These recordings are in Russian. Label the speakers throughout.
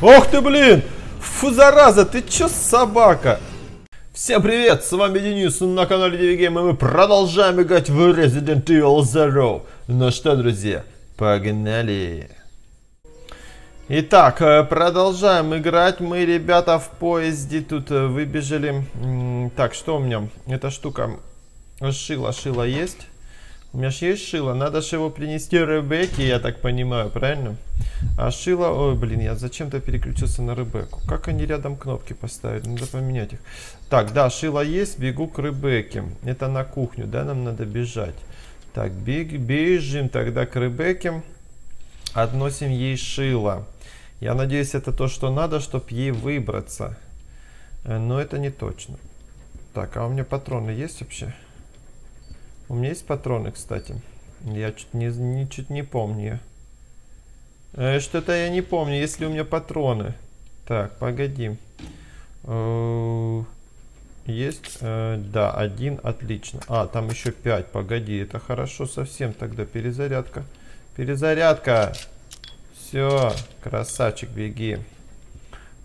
Speaker 1: Ох ты, блин! Фу, зараза, ты чё, собака? Всем привет, с вами Денис на канале DVGame, и мы продолжаем играть в Resident Evil Zero. Ну что, друзья, погнали! Итак, э, продолжаем играть. Мы, ребята, в поезде тут э, выбежали. Так, что у меня? Эта штука шила, шила есть. У меня же есть шило, надо же его принести Ребекке, я так понимаю, правильно? А шило... Ой, блин, я зачем-то переключился на Ребекку. Как они рядом кнопки поставили? Надо поменять их. Так, да, шило есть, бегу к Ребекке. Это на кухню, да, нам надо бежать. Так, бег, бежим тогда к Ребекке. Относим ей шило. Я надеюсь, это то, что надо, чтобы ей выбраться. Э, но это не точно. Так, а у меня патроны есть вообще? У меня есть патроны, кстати. Я чуть не, не, чуть не помню. Э, Что-то я не помню, если у меня патроны. Так, погоди. Э, есть? Э, да, один, отлично. А, там еще пять, погоди. Это хорошо совсем тогда. Перезарядка. Перезарядка. Все, красавчик, беги.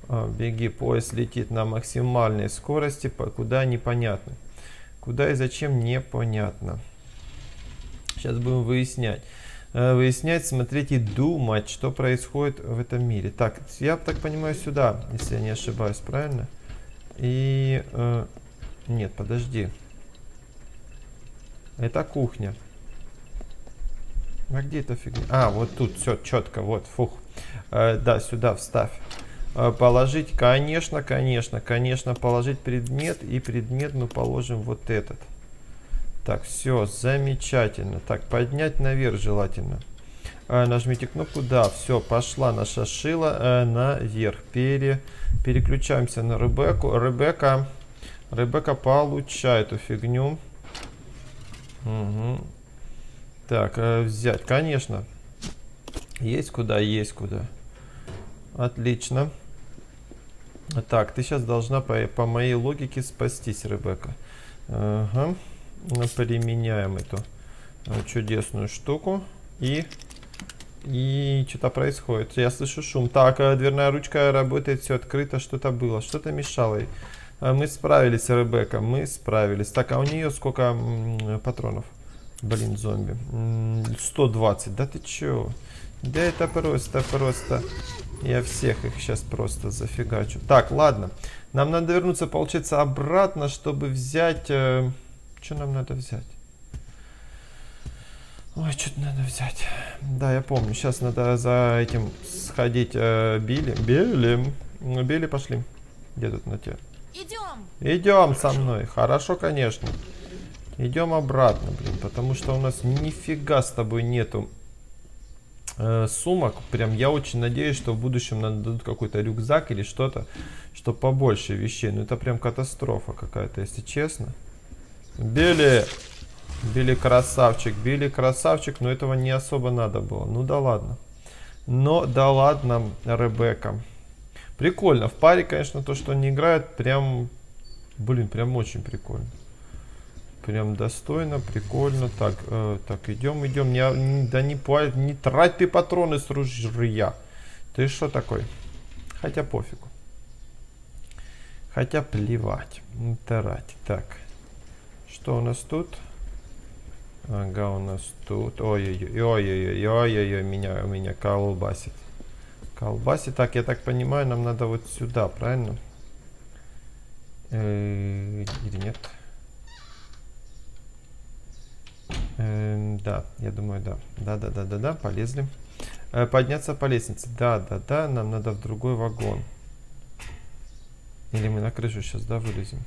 Speaker 1: А, беги, поезд летит на максимальной скорости, куда непонятно. Куда и зачем, непонятно. Сейчас будем выяснять. Э, выяснять, смотреть и думать, что происходит в этом мире. Так, я так понимаю, сюда, если я не ошибаюсь, правильно? И... Э, нет, подожди. Это кухня. А где эта фигня? А, вот тут все четко, вот, фух. Э, да, сюда вставь. Э, положить, конечно, конечно, конечно, положить предмет. И предмет мы положим вот этот. Так, все, замечательно. Так, поднять наверх желательно. Э, нажмите кнопку, да, все, пошла наша шила э, наверх. Пере, переключаемся на Ребекку. Ребекка, Ребекка, получай эту фигню. Угу. Так, э, взять, конечно. Есть куда, есть куда. Отлично. Так, ты сейчас должна по, по моей логике спастись, Ребекка. Ага. Применяем эту э, чудесную штуку. И... И что-то происходит. Я слышу шум. Так, э, дверная ручка работает, все открыто. Что-то было. Что-то мешало ей. Э, мы справились, Ребекка. Мы справились. Так, а у нее сколько патронов? Блин, зомби. 120. Да ты чё? Да это просто, просто... Я всех их сейчас просто зафигачу. Так, ладно. Нам надо вернуться, получается, обратно, чтобы взять... Э, что нам надо взять? Ой, что-то надо взять. Да, я помню. Сейчас надо за этим сходить. Э, Билли. Билли. Билли, пошли. Где тут на тебе?
Speaker 2: Идем.
Speaker 1: Идем со мной. Хорошо, конечно. Идем обратно, блин. Потому что у нас нифига с тобой нету э, сумок. Прям я очень надеюсь, что в будущем нам дадут какой-то рюкзак или что-то, что побольше вещей. Ну это прям катастрофа какая-то, если честно. Билли! Билли красавчик, Билли красавчик, но этого не особо надо было. Ну да ладно. Но да ладно, Ребекка. Прикольно. В паре, конечно, то, что они играют, прям... Блин, прям очень прикольно. Прям достойно, прикольно. Так, э, так, идем, идем. Не, да не, не трать ты патроны с ружья. Ты что такой? Хотя пофигу. Хотя плевать. Не трать. Так. Что у нас тут? Ага, у нас тут. Ой-ой-ой, ой-ой-ой, ой-ой-ой, меня, меня колбасит. Колбасит. Так, я так понимаю, нам надо вот сюда, правильно? Э или нет? Э, да, я думаю, да. Да-да-да-да-да, полезли. Э, подняться по лестнице. Да-да-да, нам надо в другой вагон. Или мы на крышу сейчас, да, вылезем?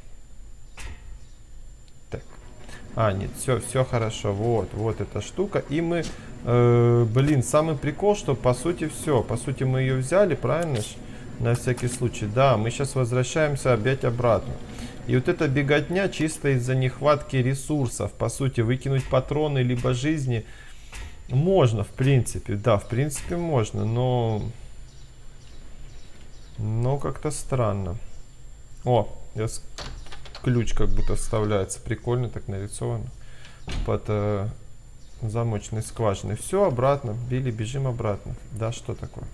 Speaker 1: Так. А, нет, все, все хорошо. Вот, вот эта штука. И мы, э, блин, самый прикол, что по сути все. По сути мы ее взяли, правильно? На всякий случай. Да, мы сейчас возвращаемся опять обратно. И вот эта беготня чисто из-за нехватки ресурсов. По сути, выкинуть патроны либо жизни можно, в принципе. Да, в принципе можно, но... Но как-то странно. О, сейчас ключ как будто вставляется. Прикольно так нарисовано. Под э, замочной скважиной. Все, обратно. Били, бежим обратно. Да, что такое?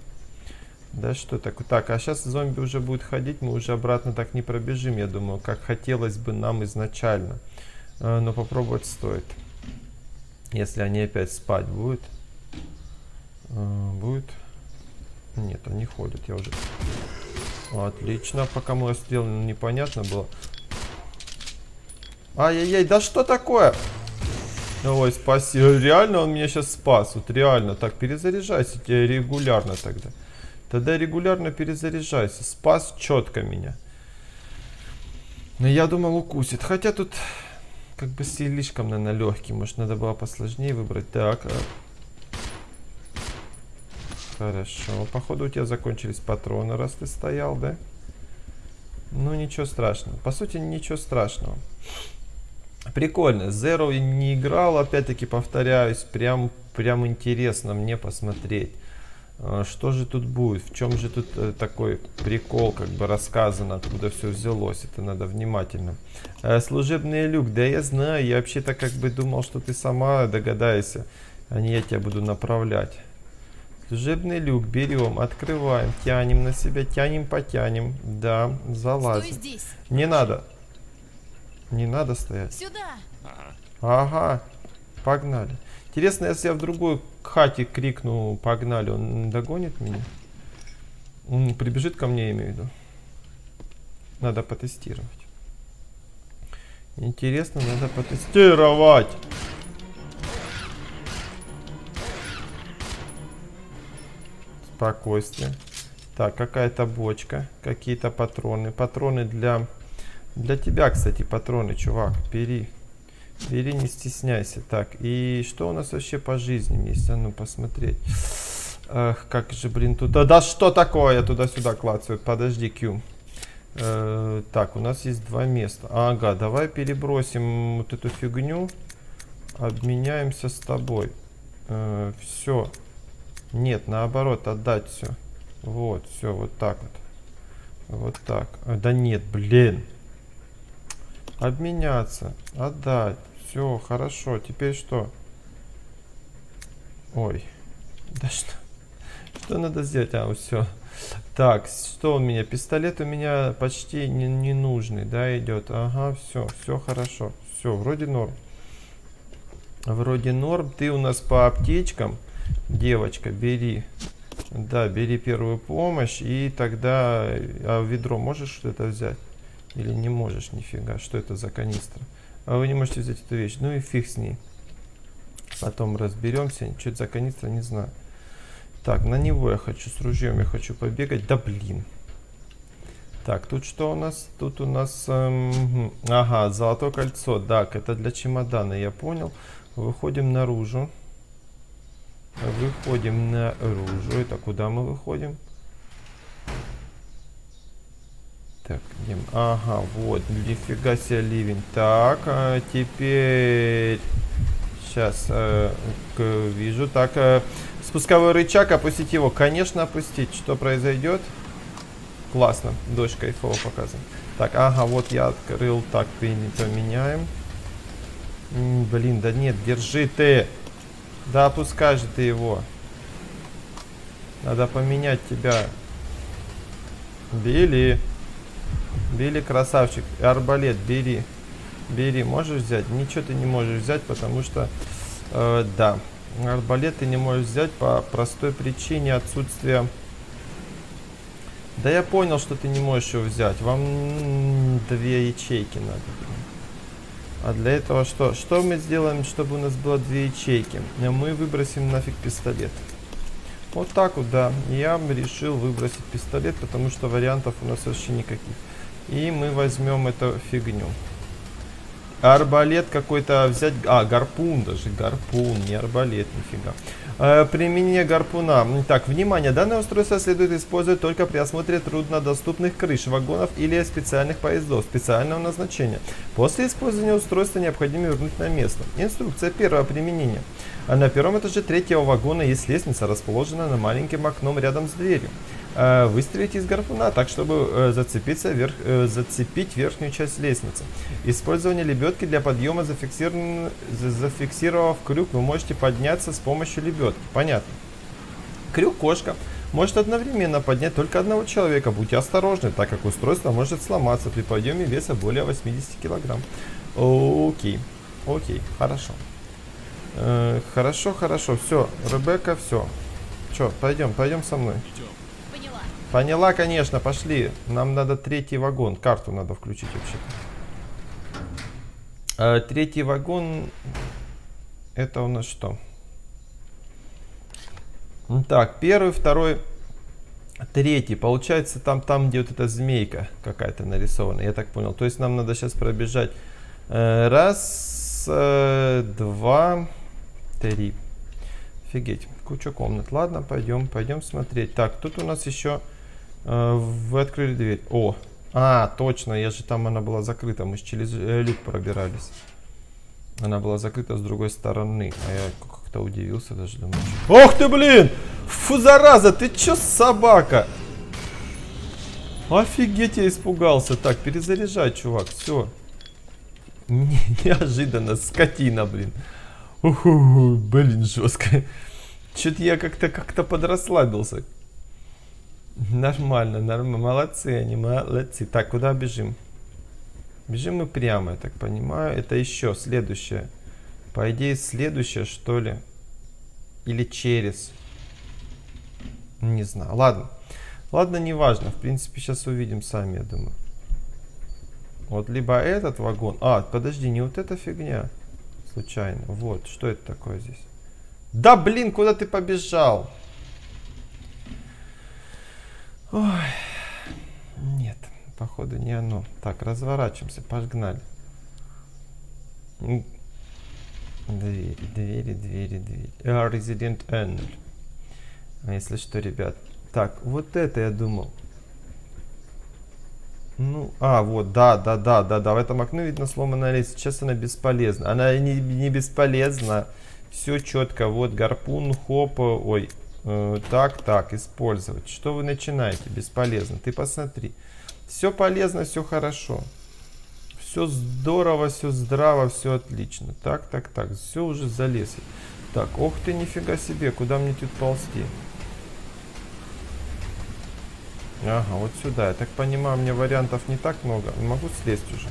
Speaker 1: Да что так? Так, а сейчас зомби уже будет ходить, мы уже обратно так не пробежим, я думаю, как хотелось бы нам изначально. Э, но попробовать стоит. Если они опять спать будут. Э, будет. Нет, они ходят, я уже... Отлично, пока мы сделали, непонятно было. Ай-яй-яй, да что такое? Ой, спасибо. Реально он меня сейчас спас. Вот реально. Так, перезаряжайся регулярно тогда. Тогда регулярно перезаряжайся. Спас четко меня. Но я думал укусит. Хотя тут как бы слишком, наверное, легкий. Может, надо было посложнее выбрать. Так. А. Хорошо. Походу у тебя закончились патроны, раз ты стоял, да? Ну, ничего страшного. По сути, ничего страшного. Прикольно. Zero не играл, опять-таки повторяюсь. Прям, прям интересно мне посмотреть. А, что же тут будет? В чем же тут э, такой прикол, как бы рассказано, откуда все взялось? Это надо внимательно. Э, служебный люк, да я знаю, я вообще-то как бы думал, что ты сама догадаешься, а не я тебя буду направлять. Служебный люк берем, открываем, тянем на себя, тянем, потянем. Да, залазим. Не надо. Не надо стоять. Сюда. Ага, погнали. Интересно, если я в другой хате крикну «погнали», он догонит меня? Он прибежит ко мне, имею в виду. Надо потестировать. Интересно, надо потестировать. Спокойствие. Так, какая-то бочка, какие-то патроны. Патроны для... Для тебя, кстати, патроны, чувак. Бери. Бери, не стесняйся. Так, и что у нас вообще по жизни есть? А ну, посмотреть. Ах, как же, блин, тут... Да, да что такое? Я туда-сюда клацаю. Подожди, Q. Э, так, у нас есть два места. Ага, давай перебросим вот эту фигню. Обменяемся с тобой. Э, все. Нет, наоборот, отдать все. Вот, все, вот так вот. Вот так. Да нет, блин. Обменяться. Отдать. Все, хорошо. Теперь что? Ой. Да что? Что надо сделать? А, все. Так, что у меня? Пистолет у меня почти не, не нужный, да, идет. Ага, все, все хорошо. Все, вроде норм. Вроде норм. Ты у нас по аптечкам. Девочка, бери. Да, бери первую помощь. И тогда... А ведро можешь что-то взять? Или не можешь нифига? Что это за канистра? А вы не можете взять эту вещь. Ну и фиг с ней. Потом разберемся. Что это за канистра, не знаю. Так, на него я хочу, с ружьем я хочу побегать. Да блин. Так, тут что у нас? Тут у нас... Эм, ага, золотое кольцо. Так, это для чемодана, я понял. Выходим наружу. Выходим наружу. Это куда мы выходим? Так, где мы? Ага, вот, нифига себе ливень. Так, а теперь... Сейчас, э, вижу. Так, э, спусковой рычаг, опустить его. Конечно, опустить. Что произойдет? Классно, дождь кайфово показан. Так, ага, вот я открыл. Так, поменяем. М, блин, да нет, держи ты. Да опускай же ты его. Надо поменять тебя. Били. Бери, красавчик. Арбалет, бери. Бери, можешь взять? Ничего ты не можешь взять, потому что... Э, да. Арбалет ты не можешь взять по простой причине отсутствия... Да я понял, что ты не можешь его взять. Вам две ячейки надо. А для этого что? Что мы сделаем, чтобы у нас было две ячейки? Мы выбросим нафиг пистолет. Вот так вот, да. Я решил выбросить пистолет, потому что вариантов у нас вообще никаких. И мы возьмем эту фигню. Арбалет какой-то взять... А, гарпун даже. Гарпун, не арбалет, нифига. Э, применение гарпуна. Так, внимание. Данное устройство следует использовать только при осмотре труднодоступных крыш, вагонов или специальных поездов специального назначения. После использования устройства необходимо вернуть на место. Инструкция первого применения. А на первом этаже третьего вагона есть лестница, расположенная на маленьким окном рядом с дверью. Э, выстрелить из гарпуна так, чтобы э, зацепиться вверх, э, зацепить верхнюю часть лестницы. Использование лебедки для подъема, зафиксировав крюк, вы можете подняться с помощью лебедки. Понятно. Крюк кошка может одновременно поднять только одного человека. Будьте осторожны, так как устройство может сломаться при подъеме веса более 80 килограмм. Окей, окей, хорошо. Э, хорошо, хорошо, все, Ребекка, все. Че, пойдем, пойдем со мной.
Speaker 2: Поняла.
Speaker 1: Поняла, конечно, пошли. Нам надо третий вагон, карту надо включить вообще-то. Э, третий вагон, это у нас что? Так, первый, второй, третий. Получается, там, там где вот эта змейка какая-то нарисована. Я так понял. То есть нам надо сейчас пробежать. Э, раз, э, два, три. Офигеть. Куча комнат. Ладно, пойдем, пойдем смотреть. Так, тут у нас еще... Э, вы открыли дверь. О, а, точно. Я же там, она была закрыта. Мы через люк пробирались. Она была закрыта с другой стороны. А я как-то удивился даже. Думаю, Ох ты, блин! Фу, зараза, ты чё, собака? Офигеть, я испугался. Так, перезаряжай, чувак, все. Не, неожиданно, скотина, блин. Уху, блин, жестко. Что-то я как-то как-то подрасслабился. Нормально, нормально. Молодцы они, молодцы. Так, куда бежим? Бежим мы прямо, я так понимаю. Это еще следующее. По идее, следующее, что ли? Или через? Не знаю. Ладно. Ладно, неважно. В принципе, сейчас увидим сами, я думаю. Вот либо этот вагон. А, подожди, не вот эта фигня. Случайно. Вот, что это такое здесь? Да, блин, куда ты побежал? Ой. Нет. Походу не оно. Так, разворачиваемся, погнали. Двери, двери, двери, двери. А, Resident Evil. А если что, ребят. Так, вот это я думал. Ну, а, вот, да, да, да, да, да. В этом окне видно сломанная лестница. Сейчас она бесполезна. Она не, не бесполезна. Все четко. Вот гарпун, хоп, ой. Э, так, так, использовать. Что вы начинаете? Бесполезно. Ты посмотри. Все полезно, все хорошо. Все здорово, все здраво, все отлично. Так, так, так. Все уже залез. Так, ох ты, нифига себе, куда мне тут ползти? Ага, вот сюда. Я так понимаю, мне вариантов не так много. Могу слезть уже.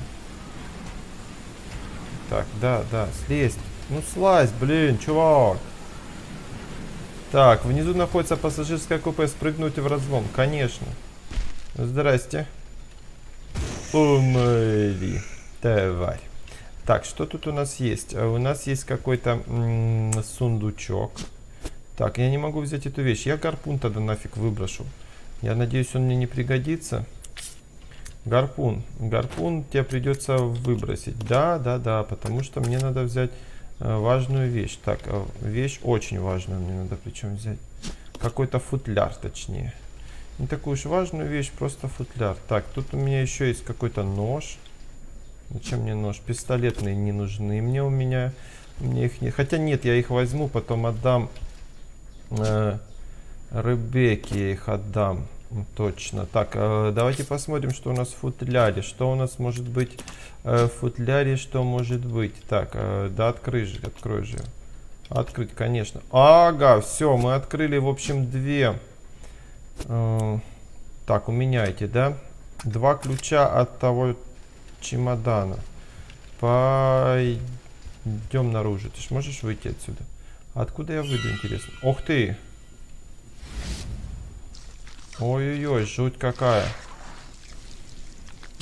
Speaker 1: Так, да, да, слезть. Ну слазь, блин, чувак. Так, внизу находится пассажирское купе. Спрыгнуть в разлом. Конечно. Здрасте. Умри, тварь. Так, что тут у нас есть? А у нас есть какой-то сундучок. Так, я не могу взять эту вещь. Я гарпун тогда нафиг выброшу. Я надеюсь, он мне не пригодится. Гарпун. Гарпун тебе придется выбросить. Да, да, да, потому что мне надо взять важную вещь. Так, э, вещь очень важную мне надо причем взять. Какой-то футляр, точнее. Не такую уж важную вещь, просто футляр. Так, тут у меня еще есть какой-то нож. Зачем мне нож? Пистолетные не нужны мне у меня. Мне их не... Хотя нет, я их возьму, потом отдам э, Ребекке, я их отдам. Точно. Так, э, давайте посмотрим, что у нас в футляре. Что у нас может быть э, в футляре, что может быть. Так, э, да, открой же, открой же. Открыть, конечно. Ага, все, мы открыли, в общем, две так, у меня эти, да? Два ключа от того чемодана. Пойдем наружу. Ты ж можешь выйти отсюда? Откуда я выйду, интересно? Ох ты! Ой-ой-ой, жуть какая.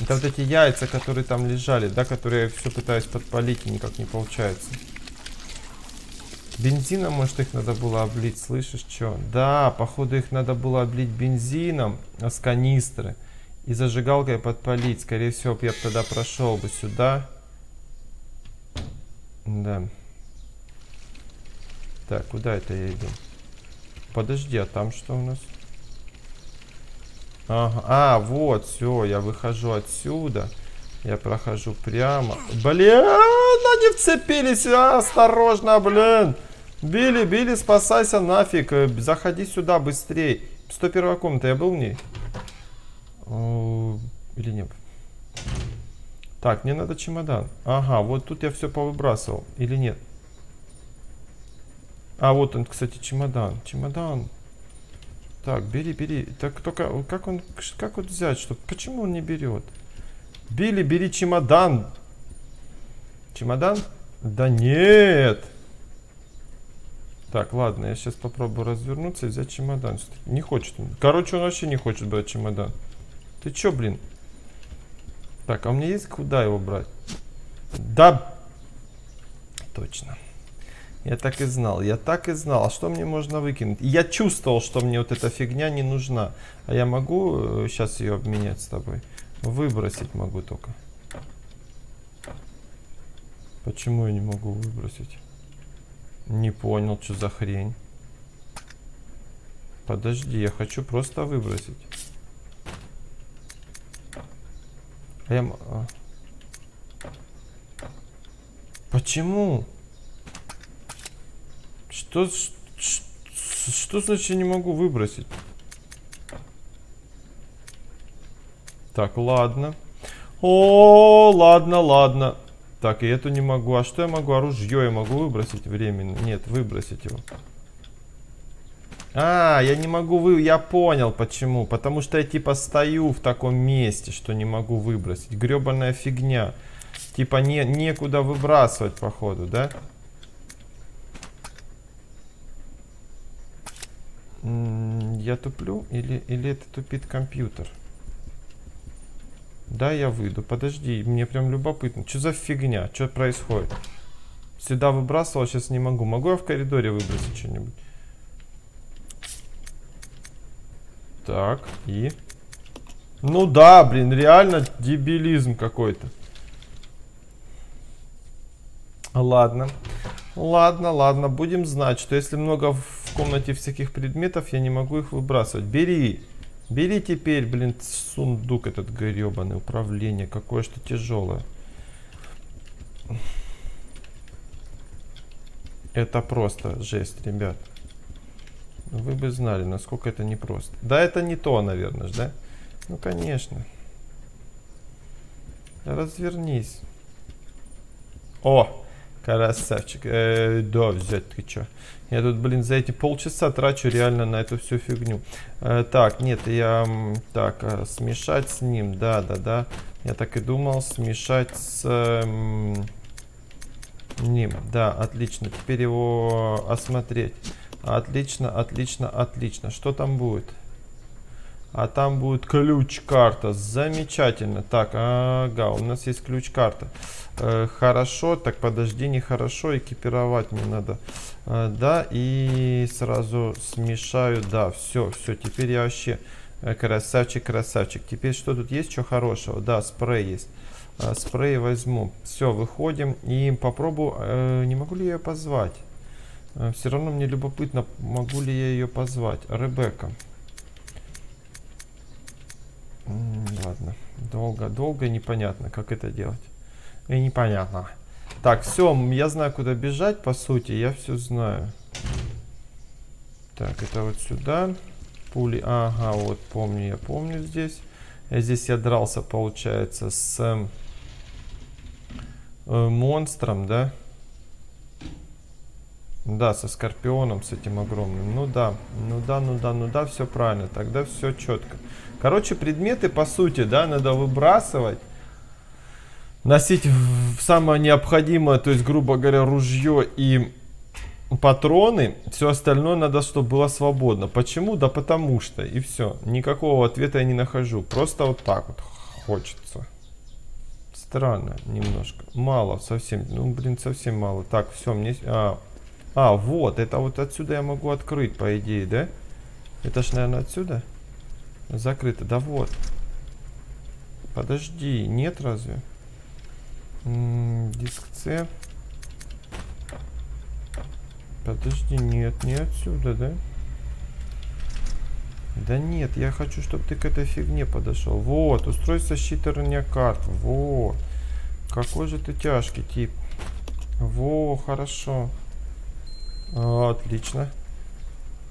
Speaker 1: Это вот эти яйца, которые там лежали, да, которые я все пытаюсь подпалить и никак не получается. Бензином, может, их надо было облить, слышишь, что? Да, походу их надо было облить бензином с канистры и зажигалкой подпалить. Скорее всего, я бы тогда прошел бы сюда. Да. Так, куда это я иду? Подожди, а там что у нас? Ага, а, вот, все, я выхожу отсюда. Я прохожу прямо. Блин, они вцепились. А, осторожно, блин. Билли, Билли, спасайся нафиг. Э, заходи сюда быстрее. 101 комната, я был в ней? Или нет? Так, мне надо чемодан. Ага, вот тут я все повыбрасывал. Или нет? А, вот он, кстати, чемодан. Чемодан. Так, бери, бери. Так только как он, как вот взять, что? Почему он не берет? Билли, бери чемодан. Чемодан? Да нет. Так, ладно, я сейчас попробую развернуться и взять чемодан. Не хочет он. Короче, он вообще не хочет брать чемодан. Ты чё, блин? Так, а у меня есть куда его брать? Да. Точно. Я так и знал, я так и знал. А что мне можно выкинуть? Я чувствовал, что мне вот эта фигня не нужна. А я могу сейчас э, ее обменять с тобой? Выбросить могу только. Почему я не могу выбросить? Не понял, что за хрень. Подожди, я хочу просто выбросить. А я... А. Почему? Что, что, что значит я не могу выбросить? Так, ладно. О, ладно, ладно. Так, и эту не могу. А что я могу? Оружие я могу выбросить временно? Нет, выбросить его. А, я не могу вы... Я понял почему. Потому что я типа стою в таком месте, что не могу выбросить. Гребаная фигня. Типа не, некуда выбрасывать, походу, да? Я туплю или, или это тупит компьютер? Да, я выйду. Подожди, мне прям любопытно. Что за фигня? Что происходит? Сюда выбрасывал, сейчас не могу. Могу я в коридоре выбросить что-нибудь? Так, и... Ну да, блин, реально дебилизм какой-то. Ладно. Ладно, ладно, будем знать, что если много комнате всяких предметов, я не могу их выбрасывать. Бери. Бери теперь, блин, сундук этот гребаный, управление, какое что тяжелое. Это просто жесть, ребят. Вы бы знали, насколько это непросто. Да, это не то, наверное, да? Ну, конечно. Развернись. О, красавчик. Э, да, взять ты что? Я тут, блин, за эти полчаса трачу реально на эту всю фигню. Э, так, нет, я... Так, э, смешать с ним, да, да, да. Я так и думал, смешать с... Э, ним, да, отлично. Теперь его осмотреть. Отлично, отлично, отлично. Что там будет? А там будет ключ-карта. Замечательно. Так, ага, у нас есть ключ-карта. Э, хорошо, так подожди, нехорошо. Экипировать мне надо. Э, да, и сразу смешаю. Да, все, все. Теперь я вообще э, красавчик, красавчик. Теперь что тут есть? Что хорошего? Да, спрей есть. Э, спрей возьму. Все, выходим и попробую. Э, не могу ли я ее позвать? Э, все равно мне любопытно, могу ли я ее позвать. Ребекка. Ладно. Долго, долго и непонятно, как это делать. И непонятно. Так, все, я знаю, куда бежать, по сути, я все знаю. Так, это вот сюда. Пули, ага, вот помню, я помню здесь. Я здесь я дрался, получается, с э, монстром, да? Да, со скорпионом, с этим огромным. Ну да, ну да, ну да, ну да, все правильно. Тогда все четко. Короче, предметы, по сути, да, надо выбрасывать. Носить самое необходимое, то есть, грубо говоря, ружье и патроны. Все остальное надо, чтобы было свободно. Почему? Да потому что. И все. Никакого ответа я не нахожу. Просто вот так вот хочется. Странно немножко. Мало совсем. Ну, блин, совсем мало. Так, все, мне... А, а, вот. Это вот отсюда я могу открыть, по идее, да? Это ж, наверное, отсюда? Закрыто. Да вот. Подожди, нет разве? М -м, диск C. Подожди, нет, не отсюда, да? Да нет, я хочу, чтобы ты к этой фигне подошел. Вот, устройство считывания карт. Вот. Какой же ты тяжкий тип. Во, хорошо. Отлично.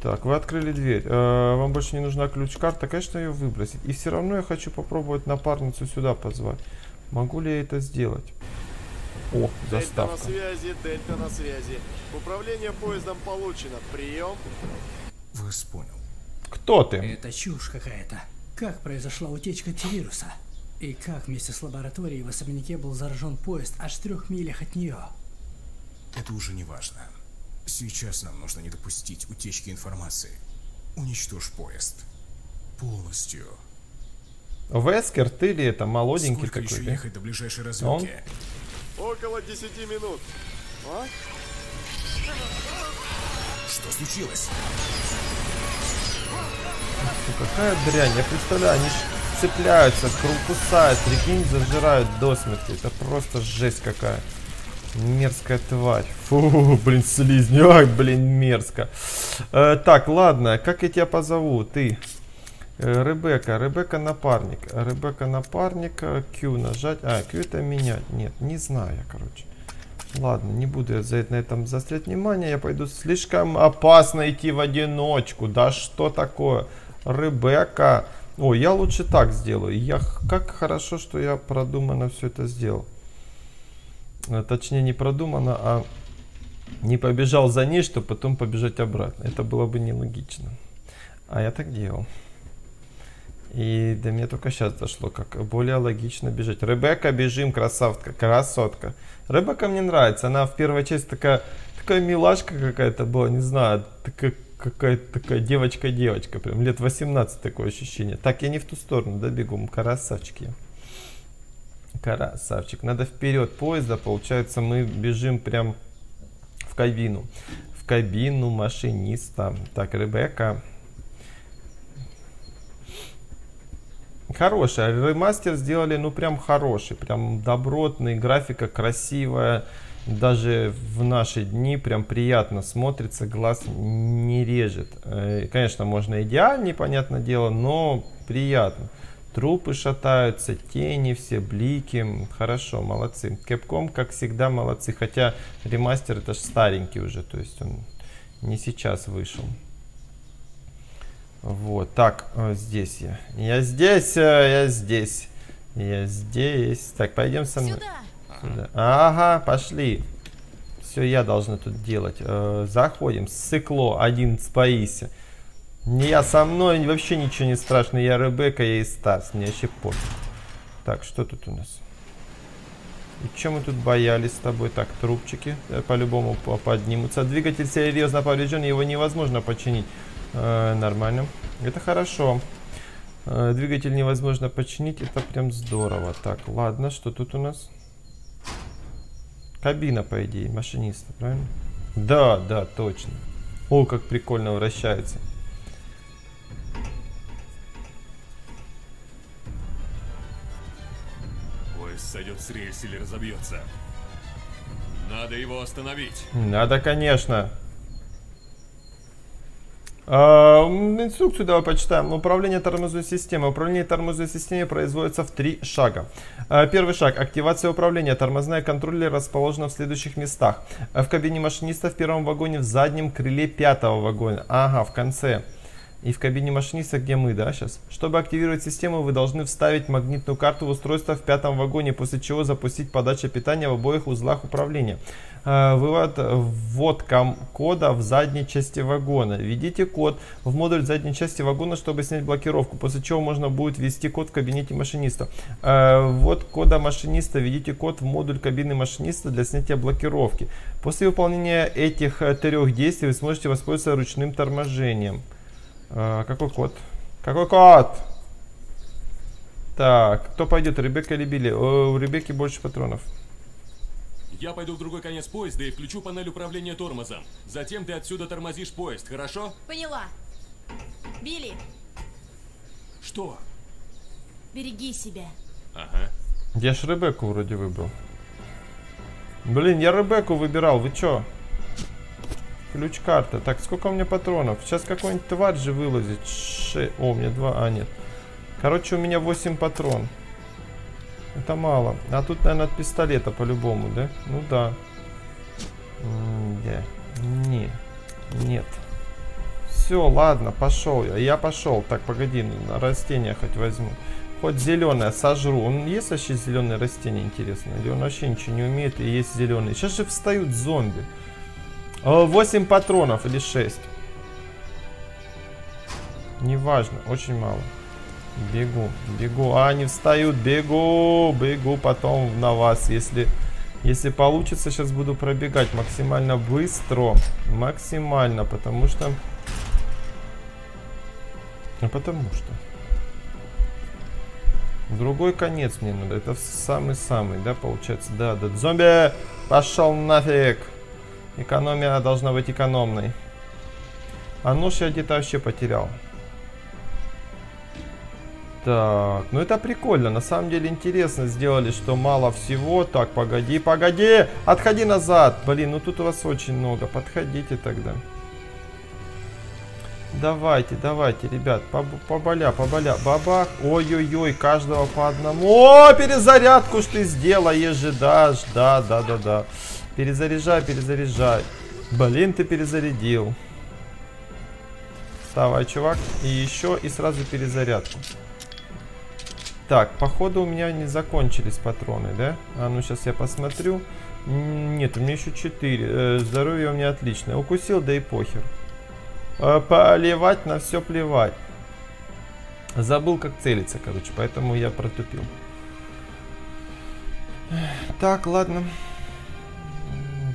Speaker 1: Так, вы открыли дверь. Э, вам больше не нужна ключ-карта. Конечно, ее выбросить. И все равно я хочу попробовать напарницу сюда позвать. Могу ли я это сделать? О, заставка.
Speaker 2: Дельта на связи, дельта на связи. Управление поездом получено. Прием.
Speaker 3: Вас понял.
Speaker 1: Кто ты?
Speaker 2: Это чушь какая-то. Как произошла утечка антивируса? И как вместе с лабораторией в особняке был заражен поезд аж в трех милях от нее?
Speaker 3: Это уже не важно. Сейчас нам нужно не допустить утечки информации. Уничтожь поезд. Полностью.
Speaker 1: Вескер, ты ли это молоденький
Speaker 3: Сколько
Speaker 1: такой?
Speaker 3: еще ехать до ближайшей развилки?
Speaker 4: Около 10 минут. А?
Speaker 3: Что случилось?
Speaker 1: Ну, какая дрянь, я представляю, они цепляются, кусают, прикинь, зажирают до смерти. Это просто жесть какая. Мерзкая тварь. Фу, блин, слизни. Ай, блин, мерзко. Э, так, ладно, как я тебя позову? Ты. Э, Ребекка, Ребекка напарник. Ребекка напарник. э, Q нажать. А, Q это менять. Нет, не знаю короче. Ладно, не буду я за это, на этом заострять внимание. Я пойду слишком опасно идти в одиночку. Да что такое? Ребекка. О, я лучше так сделаю. Я, как хорошо, что я продуманно все это сделал. Э, Точнее, не продуманно, а не побежал за ней, чтобы потом побежать обратно. Это было бы нелогично. А я так делал. И до меня только сейчас дошло, как более логично бежать. Ребекка, бежим, красавка, красотка. Ребекка мне нравится. Она в первой части такая, такая милашка какая-то была, не знаю, такая какая-то такая девочка-девочка, прям лет 18 такое ощущение. Так, я не в ту сторону, да, бегом, красавчики. Красавчик. Надо вперед поезда, получается, мы бежим прям в кабину. В кабину машиниста. Так, Ребекка. Хороший. Ремастер сделали, ну, прям хороший. Прям добротный, графика красивая. Даже в наши дни прям приятно смотрится, глаз не режет. Э, Конечно, можно идеальнее, понятное дело, но приятно. Трупы шатаются, тени все, блики. Хорошо, молодцы. Capcom, как всегда, молодцы. Хотя ремастер это ж старенький уже, то есть он не сейчас вышел. Вот, так, э, здесь я. Я здесь, э, я здесь. Я здесь. Так, пойдем со мной.
Speaker 5: Сюда!
Speaker 1: Сюда. Ага, пошли. Все я должна тут делать. Э, заходим. Сыкло, один с Паиси. Не я со мной, вообще ничего не страшно. Я Ребекка, я и Стас. Мне вообще пофиг. Так, что тут у нас? И чем мы тут боялись с тобой? Так, трубчики по-любому по- поднимутся. Двигатель серьезно поврежден, его невозможно починить. Э, нормально. Это хорошо. Э, двигатель невозможно починить, это прям здорово. Так, ладно, что тут у нас? Кабина, по идее, машиниста, правильно? Да, да, точно. О, как прикольно вращается.
Speaker 6: Поезд сойдет с рельс или разобьется. Надо его остановить.
Speaker 1: Надо, конечно. А, инструкцию давай почитаем. Управление тормозной системой. Управление тормозной системой производится в три шага. А, Первый шаг. Активация управления. Тормозная контроллер расположена в следующих местах. А, В кабине машиниста в первом вагоне, в заднем крыле пятого вагона. Ага, в конце. И в кабине машиниста, где мы, да, сейчас. Чтобы активировать систему, вы должны вставить магнитную карту в устройство в пятом вагоне, после чего запустить подачу питания в обоих узлах управления. Э, Вывод ввод кода в задней части вагона. Введите код в модуль задней части вагона, чтобы снять блокировку, после чего можно будет ввести код в кабинете машиниста. Э, Ввод кода машиниста. Введите код в модуль кабины машиниста для снятия блокировки. После выполнения этих э, трех действий вы сможете воспользоваться ручным торможением. А, какой код? Какой код? Так, кто пойдет, Ребекка или Билли? О, у Ребекки больше патронов.
Speaker 6: Я пойду в другой конец поезда и включу панель управления тормозом. Затем ты отсюда тормозишь поезд, хорошо?
Speaker 5: Поняла. Билли,
Speaker 6: Что?
Speaker 5: береги себя.
Speaker 6: Ага.
Speaker 1: Я ж Ребекку вроде выбрал. Блин, я Ребекку выбирал, вы чё? Ключ карта. Так, сколько у меня патронов? Сейчас какой-нибудь тварь же вылазит. Ше... О, у меня два. А, нет. Короче, у меня 8 патрон. Это мало. А тут, наверное, от пистолета по-любому, да? Ну да. М, Да. Не. Нет. Все, ладно, пошел я. Я пошел. Так, погоди, растения хоть возьму. Хоть зеленое сожру. Он есть вообще зеленые растения, интересно? Или он вообще ничего не умеет и есть зеленые? Сейчас же встают зомби. 8 патронов или 6. Неважно, очень мало. Бегу, бегу. А, они встают, бегу, бегу потом на вас. Если, если получится, сейчас буду пробегать максимально быстро. Максимально, потому что... А потому что... Другой конец мне надо. Это самый-самый, да, получается? Да, да. Зомби! Пошел нафиг! Экономия должна быть экономной. А нож я где-то вообще потерял. Так, ну это прикольно. На самом деле интересно сделали, что мало всего. Так, погоди, погоди! Отходи назад! Блин, ну тут у вас очень много. Подходите тогда. Давайте, давайте, ребят, поболя, поболя, бабах. Ой-ой-ой, каждого по одному. О, перезарядку ж ты сделаешь же, да, да, да, да, да. Перезаряжай, перезаряжай. Блин, ты перезарядил. Вставай, чувак. И еще, и сразу перезарядку. Так, походу у меня не закончились патроны, да? А ну сейчас я посмотрю. Нет, у меня еще 4. Э, здоровье у меня отличное. Укусил, да и похер. Э, поливать на все плевать. Забыл, как целиться, короче, поэтому я протупил. Так, ладно.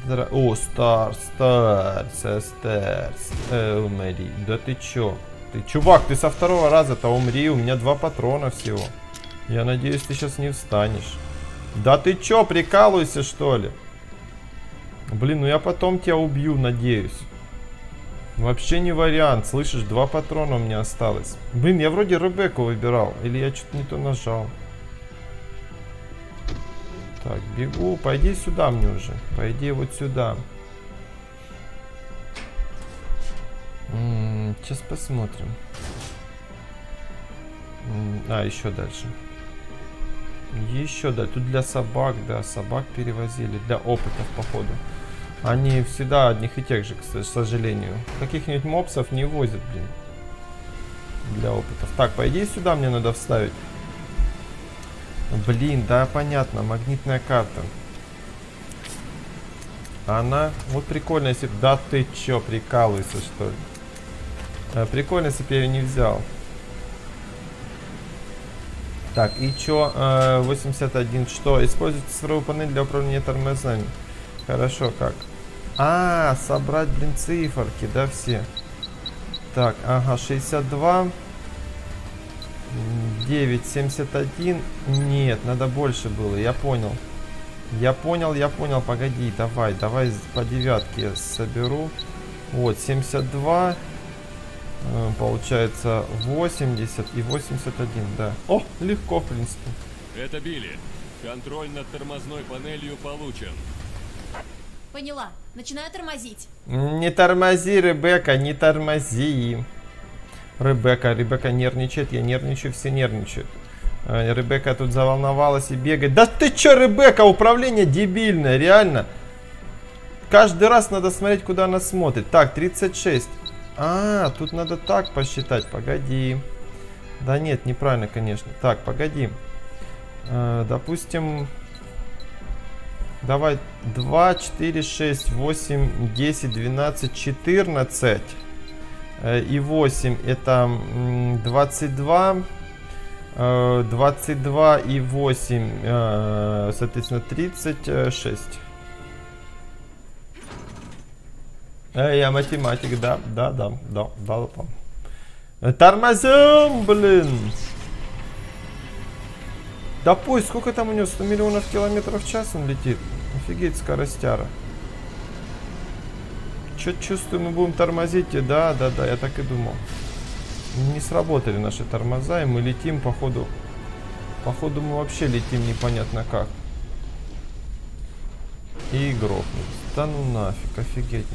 Speaker 1: Здра... О, STARS, STARS, STARS, э, умри. Да ты чё? Ты, чувак, ты со второго раза-то умри, у меня два патрона всего. Я надеюсь, ты сейчас не встанешь. Да ты чё, прикалываешься, что ли? Блин, ну я потом тебя убью, надеюсь. Вообще не вариант, слышишь, два патрона у меня осталось. Блин, я вроде Ребекку выбирал, или я что-то не то нажал. Так, бегу, пойди сюда мне уже, пойди вот сюда. Сейчас посмотрим. А, еще дальше. Еще, да, тут для собак, да, собак перевозили, для опытов, походу. Они всегда одних и тех же, к сожалению. Каких-нибудь мопсов не возят, блин. Для опытов. Так, по идее сюда мне надо вставить. Блин, да, понятно, магнитная карта. Она, вот прикольно, если... Да ты чё, прикалываешься, что ли? А, прикольно, если бы я ее не взял. Так, и чё, э, 81, что? Используйте цифровую панель для управления тормозами. Хорошо, как? А, собрать, блин, циферки, да, все? Так, ага, 62. 9, 71. Нет, надо больше было, я понял. Я понял, я понял, погоди, давай, давай по девятке я соберу. Вот, 72. Э, получается 80 и 81, да. О, легко, в принципе.
Speaker 6: Это Билли. Контроль над тормозной панелью получен.
Speaker 5: Поняла. Начинаю тормозить.
Speaker 1: Не тормози, Ребекка, не тормози. Ребекка, Ребекка нервничает, я нервничаю, все нервничают. Э, Ребекка тут заволновалась и бегает. Да ты чё, Ребекка, управление дебильное, реально. Каждый раз надо смотреть, куда она смотрит. Так, 36. А, тут надо так посчитать. Погоди. Да нет, неправильно, конечно. Так, погоди. Э, допустим... Давай 2, 4, 6, 8, 10, 12, 14 и 8 это 22. 22 и 8, э, соответственно, 36. Э, я математик, да, да, да, да, да, да. Тормозим, блин. Да поезд, сколько там у него? 100 миллионов километров в час он летит. Офигеть, скоростяра. Что чувствую, мы будем тормозить? Да, да, да, я так и думал. Не сработали наши тормоза, и мы летим, походу. Походу мы вообще летим непонятно как. И грохнулись. Да ну нафиг, офигеть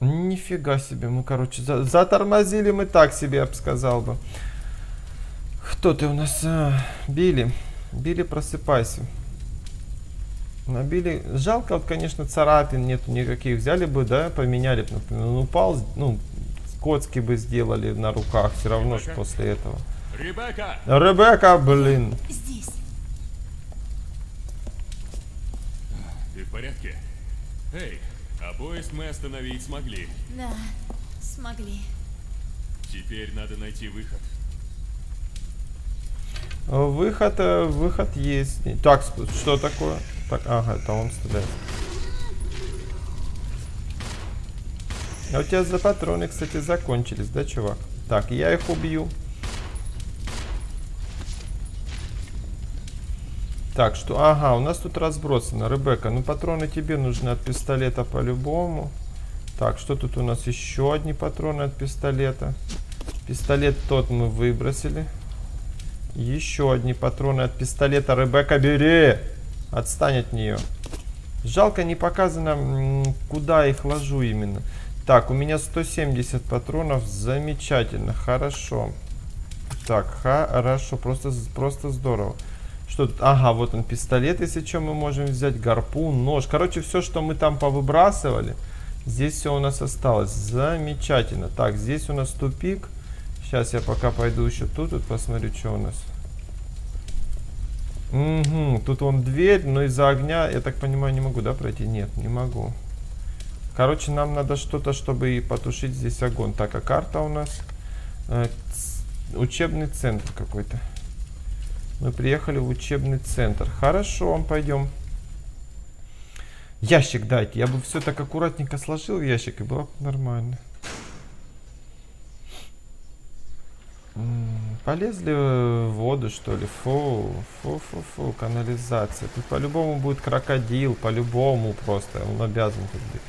Speaker 1: можно. Нифига себе, мы, короче, за затормозили мы так себе, я бы сказал бы. Кто ты у нас? А, Билли. Билли, просыпайся. Набили. Жалко, вот, конечно, царапин нету никаких. Взяли бы, да, поменяли бы, например. Он упал, ну, скотски бы сделали на руках. Все равно же после этого.
Speaker 6: Ребекка!
Speaker 1: Ребекка, блин.
Speaker 5: Здесь.
Speaker 6: Ты в порядке? Эй, А поезд мы остановить смогли.
Speaker 5: Да, смогли.
Speaker 6: Теперь надо найти выход.
Speaker 1: Выход, э, выход есть. Так, что такое? Так, ага, это он стреляет. А у тебя за патроны, кстати, закончились, да, чувак? Так, я их убью. Так, что... Ага, у нас тут разбросано. Ребекка, ну патроны тебе нужны от пистолета по-любому. Так, что тут у нас? Еще одни патроны от пистолета. Пистолет тот мы выбросили. Еще одни патроны от пистолета. Ребекка, бери! Отстань от нее. Жалко, не показано, куда их ложу именно. Так, у меня 170 патронов. Замечательно, хорошо. Так, хорошо, просто, просто здорово. Что тут? Ага, вот он пистолет, если что, мы можем взять. Гарпун, нож. Короче, все, что мы там повыбрасывали, здесь все у нас осталось. Замечательно. Так, здесь у нас тупик. Сейчас я пока пойду еще тут, тут посмотрю, что у нас. Угу, тут вон дверь, но из-за огня, я так понимаю, не могу, да, пройти? Нет, не могу. Короче, нам надо что-то, чтобы и потушить здесь огонь. Так, а карта у нас? Э, учебный центр какой-то. Мы приехали в учебный центр. Хорошо, пойдем. Ящик дайте. Я бы все так аккуратненько сложил в ящик, и было бы нормально. Полезли в воду, что ли? Фу, фу, фу, фу, канализация. Тут по-любому будет крокодил, по-любому просто. Он обязан тут быть.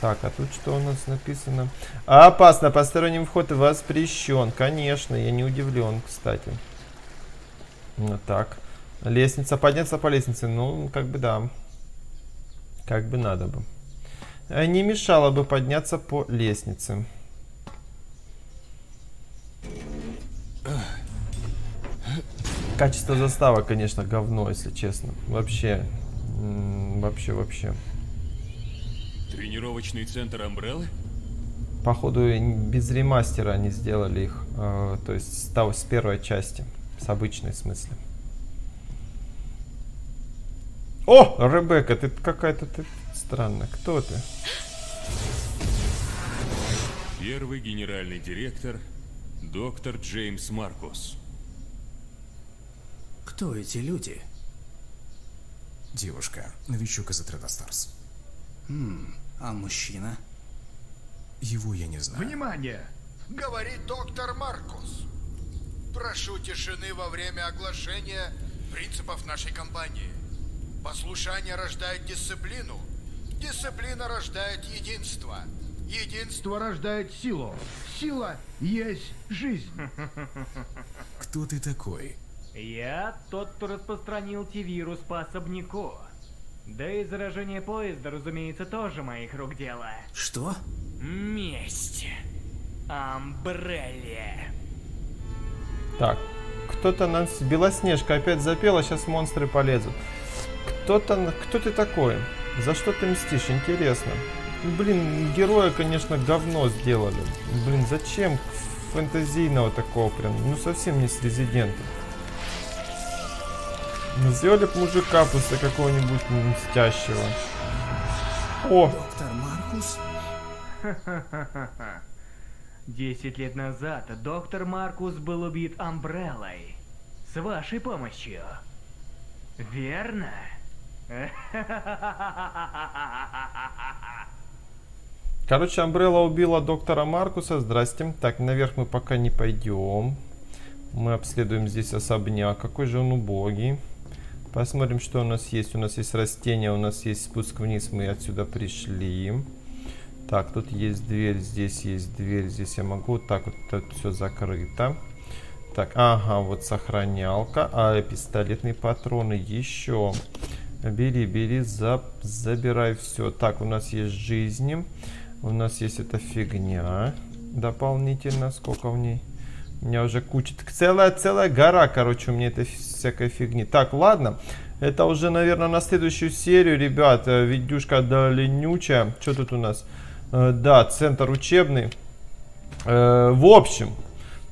Speaker 1: Так, а тут что у нас написано? Опасно, посторонним вход воспрещен. Конечно, я не удивлен, кстати. Ну так. Лестница, подняться по лестнице. Ну, как бы да. Как бы надо бы. Э, Не мешало бы подняться по лестнице. Качество заставок, конечно, говно, если честно. Вообще. Вообще, вообще.
Speaker 6: Тренировочный центр Амбреллы?
Speaker 1: Походу, без ремастера они сделали их. э, то есть с, того- с первой части. С обычной смысле. О, Ребекка, ты какая-то ты странная. Кто ты?
Speaker 6: Первый генеральный директор, доктор Джеймс Маркус.
Speaker 2: Кто эти люди?
Speaker 3: Девушка, новичок из отряда Старс.
Speaker 2: А мужчина?
Speaker 3: Его я не знаю.
Speaker 7: Внимание! Говорит доктор Маркус. Прошу тишины во время оглашения принципов нашей компании. Послушание рождает дисциплину. Дисциплина рождает единство. Единство рождает силу. Сила есть жизнь.
Speaker 3: Кто ты такой?
Speaker 8: Я тот, кто распространил Ти-вирус по особняку. Да и заражение поезда, разумеется, тоже моих рук дело.
Speaker 2: Что?
Speaker 8: Месть. Амбрелле.
Speaker 1: Так, кто-то нас... Белоснежка опять запела, сейчас монстры полезут. Кто-то... Кто ты такой? За что ты мстишь? Интересно. Блин, героя, конечно, говно сделали. Блин, зачем фэнтезийного такого прям? Ну, совсем не с Резидента. Сделали бы мужика после какого-нибудь мстящего. О,
Speaker 2: Доктор Маркус?
Speaker 8: Десять лет назад доктор Маркус был убит Амбреллой. С вашей помощью. Верно?
Speaker 1: Короче, Амбрелла убила доктора Маркуса. Здрасте. Так, наверх мы пока не пойдем. Мы обследуем здесь особняк. Какой же он убогий. Посмотрим, что у нас есть. У нас есть растения, у нас есть спуск вниз. Мы отсюда пришли. Так, тут есть дверь, здесь есть дверь. Здесь я могу. Так, вот тут все закрыто. Так, ага, вот сохранялка. А, пистолетные патроны еще. Бери, бери, за, забирай все. Так, у нас есть жизни. У нас есть эта фигня дополнительно. Сколько в ней? У меня уже куча. так Целая, целая гора, короче, у меня этой всякой фигни. Так, ладно. Это уже, наверное, на следующую серию, ребят. Э, Видюшка длиннючая. Что тут у нас? Э, Да, центр учебный. Э, В общем,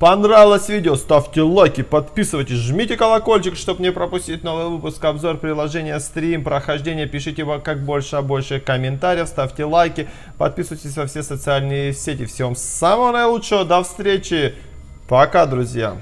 Speaker 1: Понравилось видео, ставьте лайки, подписывайтесь, жмите колокольчик, чтобы не пропустить новый выпуск, обзор приложения, стрим, прохождение. Пишите как больше, а больше комментариев, ставьте лайки, подписывайтесь во все социальные сети. Всем самого наилучшего, до встречи, пока, друзья!